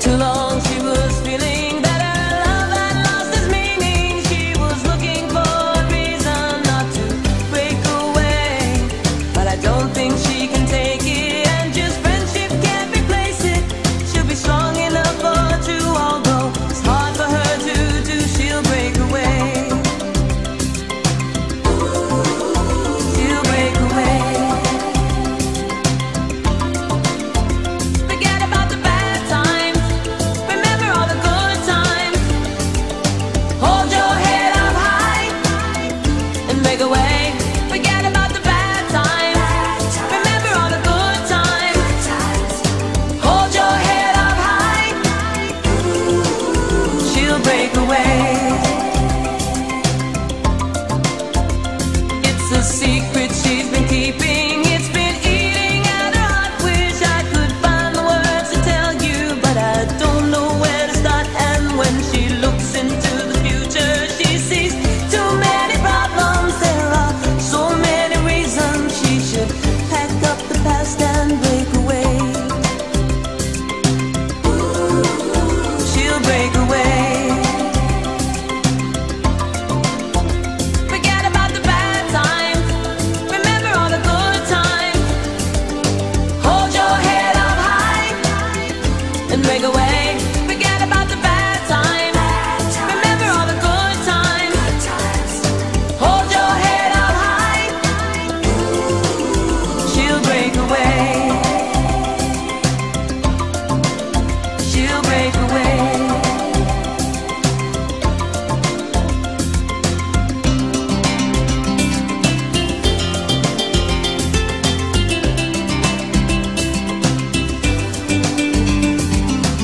too long. break away.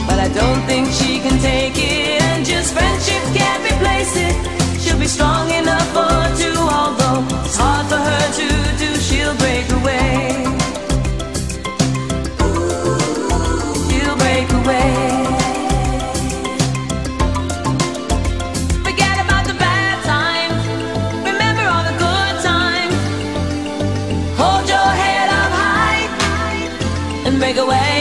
But I don't think she can take it, and just friendship can't replace it. She'll be strong enough. take away.